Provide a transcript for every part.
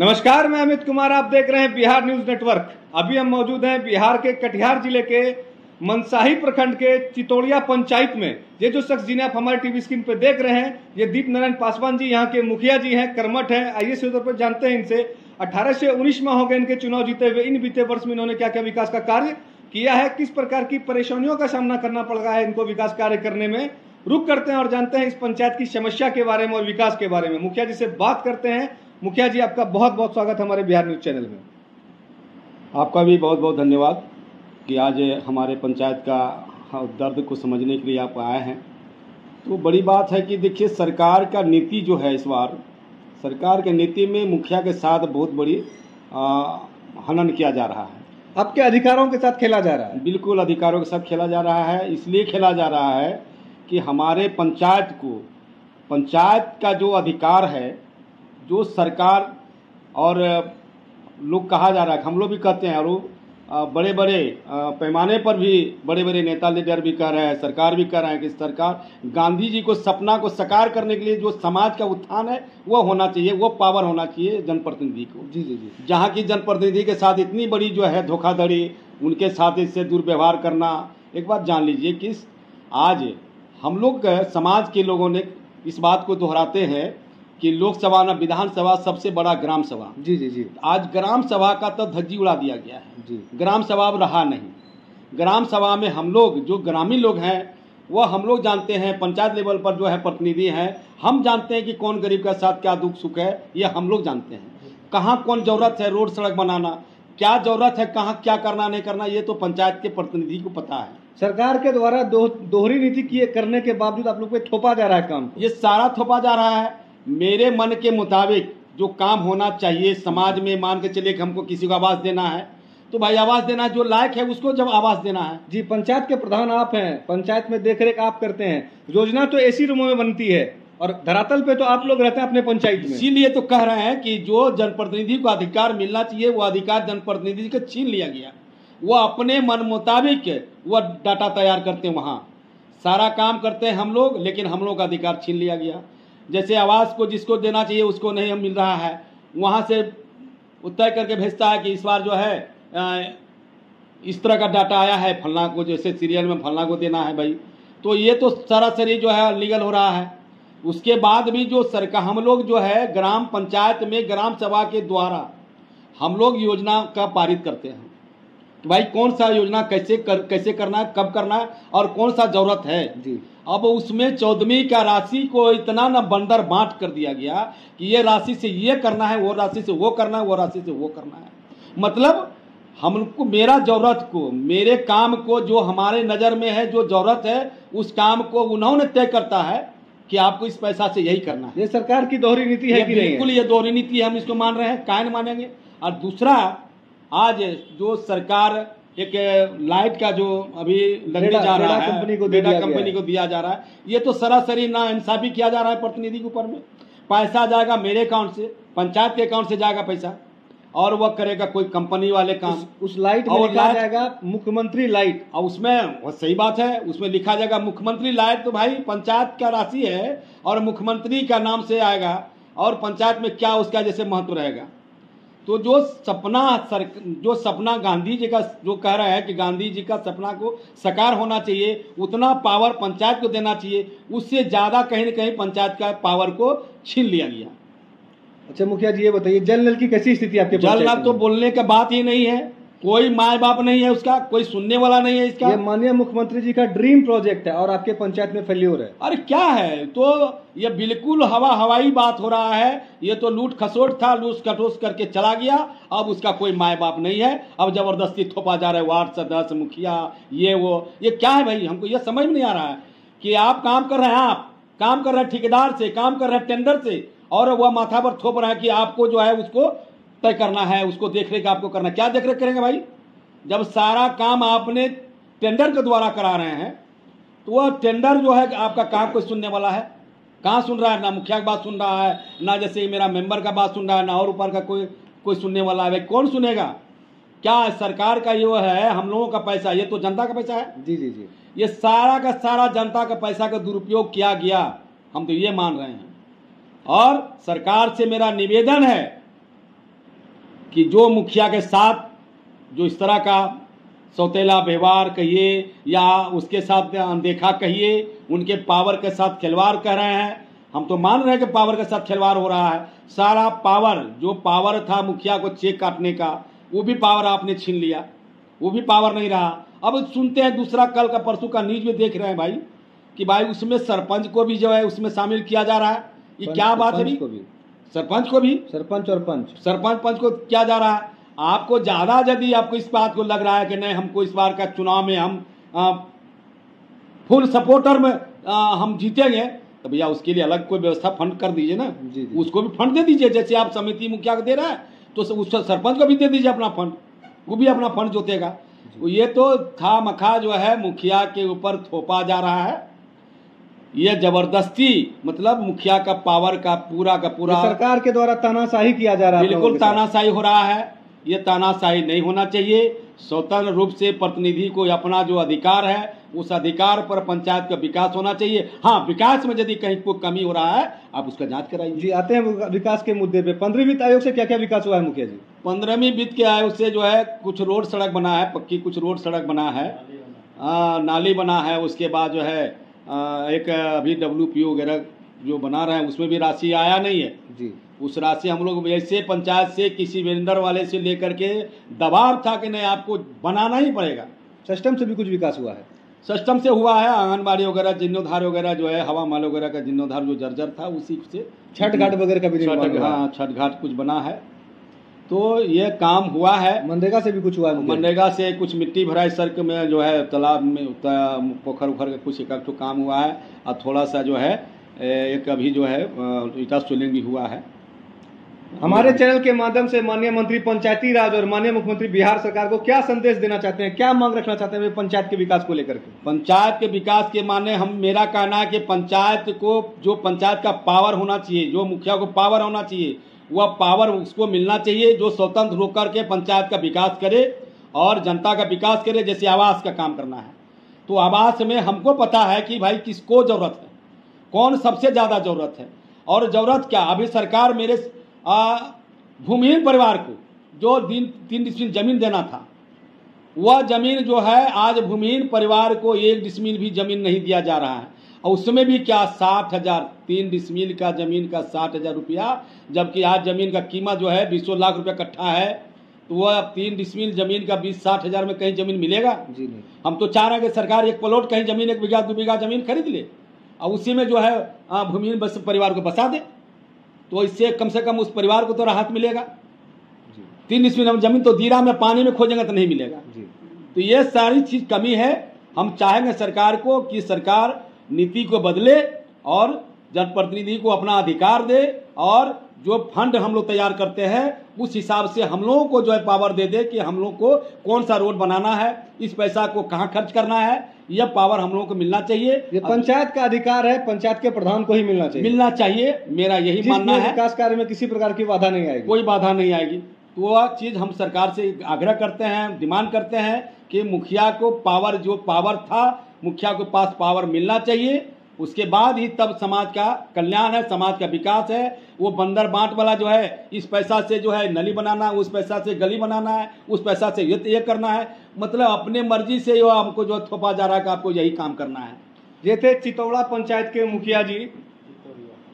नमस्कार, मैं अमित कुमार, आप देख रहे हैं बिहार न्यूज़ नेटवर्क। अभी हम मौजूद हैं बिहार के कटिहार ज़िले के मनसाही प्रखंड के चितौड़िया पंचायत में। ये जो शख्स जिन्हें आप हमारे टीवी स्क्रीन पे देख रहे हैं, ये दीप नारायण पासवान जी, यहाँ के मुखिया जी हैं, कर्मठ हैं। आइए से पर जानते हैं इनसे। 18 से 19 माह हो गए इनके चुनाव जीते हुए। इन बीते वर्ष में इन्होंने क्या क्या विकास का कार्य किया है? किस प्रकार की परेशानियों का सामना करना पड़ रहा है इनको विकास कार्य करने में? रुक करते हैं और जानते हैं इस पंचायत की समस्या के बारे में और विकास के बारे में। मुखिया जी से बात करते हैं। मुखिया जी आपका बहुत बहुत स्वागत है हमारे बिहार न्यूज़ चैनल में। आपका भी बहुत बहुत धन्यवाद कि आज हमारे पंचायत का दर्द को समझने के लिए आप आए हैं। तो बड़ी बात है कि देखिए सरकार का नीति जो है इस बार सरकार के नीति में मुखिया के साथ बहुत बड़ी आ, हनन किया जा रहा है। आपके अधिकारों के साथ खेला जा रहा है? बिल्कुल अधिकारों के साथ खेला जा रहा है। इसलिए खेला जा रहा है कि हमारे पंचायत को पंचायत का जो अधिकार है जो सरकार और लोग कहा जा रहा है हम लोग भी कहते हैं और बड़े बड़े पैमाने पर भी बड़े बड़े नेता लीडर भी कह रहे हैं सरकार भी कह रहे हैं कि सरकार गांधी जी को सपना को साकार करने के लिए जो समाज का उत्थान है वो होना चाहिए वो पावर होना चाहिए जनप्रतिनिधि को। जी जी जी। जहाँ की जनप्रतिनिधि के साथ इतनी बड़ी जो है धोखाधड़ी उनके साथ इससे दुर्व्यवहार करना एक बात जान लीजिए कि आज हम लोग समाज के लोगों ने इस बात को दोहराते हैं कि लोकसभा ना विधानसभा सबसे बड़ा ग्राम सभा जी जी जी। आज ग्राम सभा का तो धज्जी उड़ा दिया गया है। जी। ग्राम सभा अब रहा नहीं। ग्राम सभा में हम लोग जो ग्रामीण लोग हैं वह हम लोग जानते हैं पंचायत लेवल पर जो है प्रतिनिधि हैं। हम जानते हैं कि कौन गरीब का साथ क्या दुख सुख है ये हम लोग जानते हैं। कहाँ कौन ज़रूरत है रोड सड़क बनाना? क्या ज़रूरत है कहाँ क्या करना नहीं करना ये तो पंचायत के प्रतिनिधि को पता है। सरकार के द्वारा दो, दोहरी नीति किए करने के बावजूद आप लोग पे थोपा जा रहा है काम। ये सारा थोपा जा रहा है। मेरे मन के मुताबिक जो काम होना चाहिए समाज में मान के चलिए कि हमको किसी को आवाज़ देना है तो भाई आवाज़ देना जो लायक है उसको जब आवाज़ देना है। जी पंचायत के प्रधान आप हैं पंचायत में देख रेख आप करते हैं योजना तो एसी रूमों में बनती है और धरातल पे तो आप लोग रहते हैं अपने पंचायत में। इसीलिए तो कह रहे हैं कि जो जनप्रतिनिधि को अधिकार मिलना चाहिए वो अधिकार जनप्रतिनिधि को छीन लिया गया। वो अपने मन मुताबिक वो डाटा तैयार करते हैं वहाँ। सारा काम करते हैं हम लोग लेकिन हम लोग का अधिकार छीन लिया गया। जैसे आवास को जिसको देना चाहिए उसको नहीं मिल रहा है। वहाँ से तय करके भेजता है कि इस बार जो है इस तरह का डाटा आया है, फलना को जैसे सीरियल में फलना को देना है भाई। तो ये तो सरासरी जो है लीगल हो रहा है। उसके बाद भी जो सरकार हम लोग जो है ग्राम पंचायत में ग्राम सभा के द्वारा हम लोग योजना का पारित करते हैं। भाई कौन सा योजना कैसे कर कैसे करना है कब करना है और कौन सा ज़रूरत है? जी। अब उसमें चौदहवीं का राशि को इतना न बंदर बांट कर दिया गया कि ये राशि से ये करना है वो राशि से वो करना है वो राशि से वो करना है। मतलब हमको मेरा ज़रूरत को मेरे काम को जो हमारे नज़र में है जो ज़रूरत है उस काम को उन्होंने तय करता है कि आपको इस पैसा से यही करना है। ये सरकार की दोहरी नीति है कि बिल्कुल ये दोहरी नीति है हम इसको मान रहे हैं कायन मानेंगे। और दूसरा आज जो सरकार एक लाइट का जो अभी लगने जा रहा है कंपनी को कंपनी को दिया जा रहा है। ये तो सरासरी ना इंसाफी किया जा रहा है प्रतिनिधि के ऊपर में। पैसा जाएगा मेरे अकाउंट से पंचायत के अकाउंट से जाएगा पैसा और वह करेगा कोई कंपनी वाले काम। उस, उस लाइट में लिखा जाएगा मुख्यमंत्री लाइट। और उसमें सही बात है उसमें लिखा जाएगा मुख्यमंत्री लाइट तो भाई पंचायत का राशि है और मुख्यमंत्री का नाम से आएगा और पंचायत में क्या उसका जैसे महत्व रहेगा। तो जो सपना सर जो सपना गांधी जी का जो कह रहा है कि गांधी जी का सपना को साकार होना चाहिए उतना पावर पंचायत को देना चाहिए उससे ज़्यादा कहीं ना कहीं पंचायत का पावर को छीन लिया गया। अच्छा मुखिया जी ये बताइए जल नल की कैसी स्थिति आपके जल नल तो बोलने का बात ही नहीं है। कोई माए बाप नहीं है उसका कोई सुनने वाला नहीं है इसका। ये माननीय मुख्यमंत्री जी का ड्रीम प्रोजेक्ट है और आपके पंचायत में फेल्योर है। अरे क्या है? तो ये बिल्कुल हवा हवाई बात हो रहा है। ये तो लूट खसोट था लूट खटोस करके चला गया। अब उसका कोई माए बाप नहीं है। अब ज़बरदस्ती थोपा जा रहा है वार्ड सदस्य मुखिया ये वो। ये क्या है भाई? हमको ये समझ में नहीं आ रहा है कि आप काम कर रहे हैं आप काम कर रहे हैं ठेकेदार से काम कर रहे हैं टेंडर से और वह माथा पर थोप रहा है कि आपको जो है उसको तय करना है उसको देख रेख आपको करना क्या देख रेख करेंगे भाई? जब सारा काम आपने टेंडर के द्वारा करा रहे हैं तो वह टेंडर जो है आपका काम कोई सुनने वाला है। कहाँ सुन रहा है? ना मुखिया की बात सुन रहा है ना जैसे मेरा मेंबर का बात सुन रहा है ना और ऊपर का कोई कोई सुनने वाला है। भाई कौन सुनेगा? क्या सरकार का ये है हम लोगों का पैसा ये तो जनता का पैसा है? जी जी जी। ये सारा का सारा जनता का पैसा का दुरुपयोग किया गया हम तो ये मान रहे हैं। और सरकार से मेरा निवेदन है कि जो मुखिया के साथ जो इस तरह का सौतेला व्यवहार कहिए या उसके साथ अनदेखा कहिए उनके पावर के साथ खिलवाड़ कर रहे हैं हम तो मान रहे हैं कि पावर के साथ खिलवाड़ हो रहा है। सारा पावर जो पावर था मुखिया को चेक काटने का वो भी पावर आपने छीन लिया वो भी पावर नहीं रहा। अब सुनते हैं दूसरा कल का परसों का न्यूज़ में देख रहे हैं भाई कि भाई उसमें सरपंच को भी जो है उसमें शामिल किया जा रहा है। ये क्या बात है भी। सरपंच को भी? सरपंच और पंच। सरपंच पंच को क्या जा रहा है? आपको ज़्यादा यदि आपको इस बात को लग रहा है कि नहीं हमको इस बार का चुनाव में हम आ, फुल सपोर्टर में आ, हम जीतेंगे तो भैया उसके लिए अलग कोई व्यवस्था फंड कर दीजिए ना। जी, जी। उसको भी फंड दे दीजिए जैसे आप समिति मुखिया को दे रहा है तो उस सरपंच को भी दे दीजिए अपना फंड वो भी अपना फंड जोतेगा। ये तो खा मखा जो है मुखिया के ऊपर थोपा जा रहा है। ये ज़बरदस्ती मतलब मुखिया का पावर का पूरा का पूरा सरकार के द्वारा तानाशाही किया जा रहा है बिल्कुल तानाशाही हो रहा है। ये तानाशाही नहीं होना चाहिए। स्वतंत्र रूप से प्रतिनिधि को अपना जो अधिकार है उस अधिकार पर पंचायत का विकास होना चाहिए। हाँ विकास में यदि कहीं कोई कमी हो रहा है आप उसका जाँच कराइए। जी आते हैं विकास के मुद्दे पे। पंद्रहवीं वित्त आयोग से क्या क्या विकास हुआ है मुखिया जी? पंद्रहवीं वित्त के आयोग से जो है कुछ रोड सड़क बना है पक्की कुछ रोड सड़क बना है। आ, नाली बना है उसके बाद जो है एक अभी डब्ल्यू पी वगैरह जो बना रहे हैं उसमें भी राशि आया नहीं है। जी। उस राशि हम लोग ऐसे पंचायत से किसी वेंडर वाले से लेकर के दबाव था कि नहीं आपको बनाना ही पड़ेगा। सिस्टम से भी कुछ विकास हुआ है? सिस्टम से हुआ है आंगनबाड़ी वगैरह जीर्णोद्धार वगैरह जो है हवा माल वगैरह का जीर्णोद्धार जो जर्जर था उसी से छठ घाट वगैरह का भी। हाँ। छठ घाट कुछ बना है। तो ये काम हुआ है। मनरेगा से भी कुछ हुआ है मनरेगा से कुछ मिट्टी भराई सड़क में जो है तालाब में पोखर उखर का कुछ एक ठो काम हुआ है। और थोड़ा सा जो है एक अभी जो है ईटा सोलिंग भी हुआ है। हमारे चैनल के माध्यम से माननीय मंत्री पंचायती राज और माननीय मुख्यमंत्री बिहार सरकार को क्या संदेश देना चाहते हैं? क्या मांग रखना चाहते हैं पंचायत के विकास को लेकर के? पंचायत के विकास के माने हम मेरा कहना है कि पंचायत को जो पंचायत का पावर होना चाहिए जो मुखिया को पावर होना चाहिए वह पावर उसको मिलना चाहिए जो स्वतंत्र होकर के पंचायत का विकास करे और जनता का विकास करे, जैसे आवास का काम करना है। तो आवास में हमको पता है कि भाई किसको ज़रूरत है, कौन सबसे ज़्यादा ज़रूरत है। और ज़रूरत क्या? अभी सरकार मेरे भूमिहीन परिवार को जो दिन, तीन डिसमिल ज़मीन देना था, वह ज़मीन जो है आज भूमिहीन परिवार को एक डिसमिल भी ज़मीन नहीं दिया जा रहा है। और उसमें भी क्या साठ हज़ार तीन डिसमिल का ज़मीन का साठ हज़ार रुपया जबकि आज ज़मीन का कीमत जो है बीसों लाख रुपया कट्ठा है तो वह अब तीन डिसमिल ज़मीन का बीस साठ हज़ार में कहीं ज़मीन मिलेगा? जी नहीं। हम तो चाह रहे हैं कि सरकार एक प्लॉट कहीं ज़मीन एक बीघा दो बीघा ज़मीन खरीद ले और उसी में जो है भूमिहीन बस परिवार को बसा दे। तो इससे कम से कम उस परिवार को तो राहत मिलेगा। जी। तीन डिसमिल ज़मीन तो दीरा में पानी में खोजेंगे तो नहीं मिलेगा। जी। तो ये सारी चीज़ कमी है। हम चाहेंगे सरकार को कि सरकार नीति को बदले और जनप्रतिनिधि को अपना अधिकार दे और जो फंड हम लोग तैयार करते हैं उस हिसाब से हम लोगों को जो है पावर दे दे कि हम लोग को कौन सा रोड बनाना है इस पैसा को कहाँ खर्च करना है यह पावर हम लोगों को मिलना चाहिए। ये पंचायत का अधिकार है पंचायत के प्रधान को ही मिलना चाहिए। मिलना चाहिए मेरा यही मानना है। विकास कार्य में किसी प्रकार की बाधा नहीं आएगी। कोई बाधा नहीं आएगी। तो वह चीज़ हम सरकार से आग्रह करते हैं डिमांड करते हैं कि मुखिया को पावर जो पावर था मुखिया के पास पावर मिलना चाहिए। उसके बाद ही तब समाज का कल्याण है, समाज का विकास है। वो बंदर बांट वाला जो है, इस पैसा से जो है नली बनाना है उस पैसा से गली बनाना है, उस पैसा से ये ये करना है। मतलब अपने मर्ज़ी से जो हमको जो थोपा जा रहा है कि आपको यही काम करना है। जैसे चितौड़ा पंचायत के मुखिया जी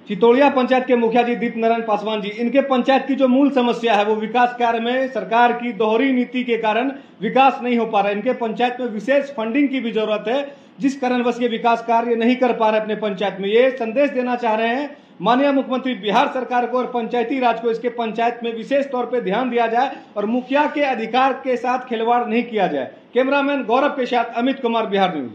चितौड़िया पंचायत के मुखिया जी दीप नारायण पासवान जी, इनके पंचायत की जो मूल समस्या है, वो विकास कार्य में सरकार की दोहरी नीति के कारण विकास नहीं हो पा रहा है। इनके पंचायत में विशेष फंडिंग की भी ज़रूरत है, जिस कारण बस ये विकास कार्य नहीं कर पा रहे अपने पंचायत में। ये संदेश देना चाह रहे हैं माननीय मुख्यमंत्री बिहार सरकार को और पंचायती राज को, इसके पंचायत में विशेष तौर पर ध्यान दिया जाए और मुखिया के अधिकार के साथ खिलवाड़ नहीं किया जाए। कैमरामैन गौरव के साथ अमित कुमार, बिहार न्यूज़।